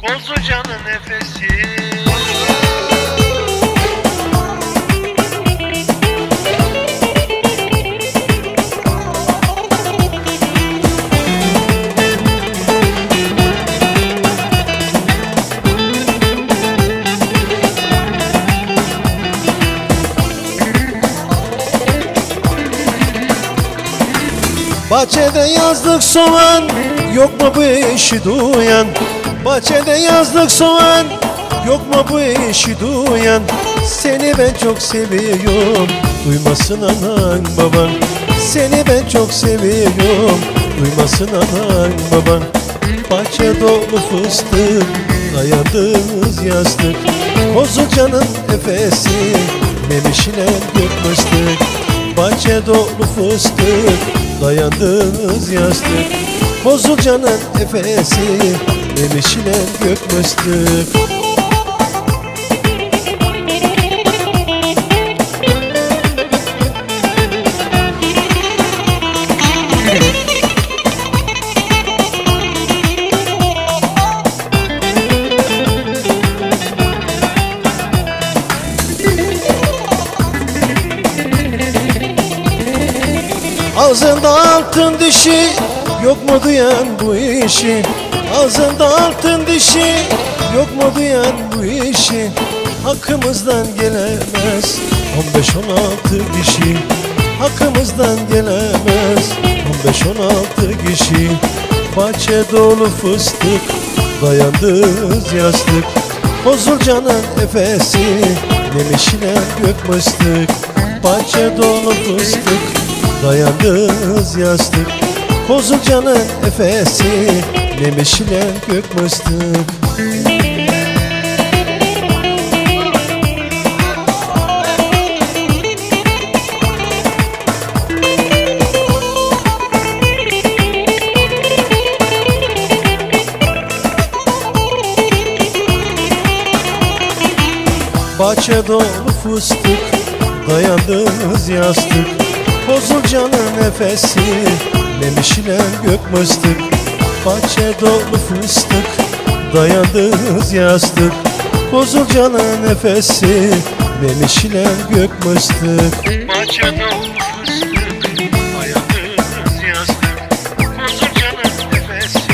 Kozucanın nefesi Bahçede yazlık soğan Yok mu bu işi duyan? Bahçede yazlık soğan Yok mu bu işi duyan? Seni ben çok seviyorum Duymasın anan baban. Seni ben çok seviyorum Duymasın anan baban. Bahçe dolu fıstık Dayadığımız yastık. Kozulcanın efesi Memişine mıstık Bahçe dolu fıstık Dayandığımız yastık. Kozulcanın efesi Memişine gök mıstık Ağzında altın dişi Yok mu duyan bu işi? Ağzında altın dişi Yok mu duyan bu işi? Hakkımızdan gelemez 15-16 kişi. Hakkımızdan gelemez 15-16 kişi. Bahçe dolu fıstık Dayandığımız yastık. Bozulcanın efesi Nemişine gök mıstık. Bahçe dolu fıstık Dayandığımız yastık Kozulcanın efesi Nemişine gök mıstık. Bahçe dolu fıstık Dayandığımız yastık Kozulcanın nefesi Memişine gök mıstık Bahçe dolu fıstık Dayandığımız yastık Kozulcanın nefesi Memişine gök Bahçe dolu fıstık Dayadığımız yastık Kozucanın nefesi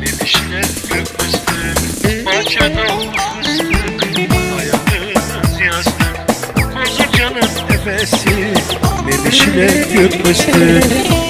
Bebişine gök mıstık Bahçe dolu fıstık Dayadığımız yastık Kozucanın nefesi Gök mıstık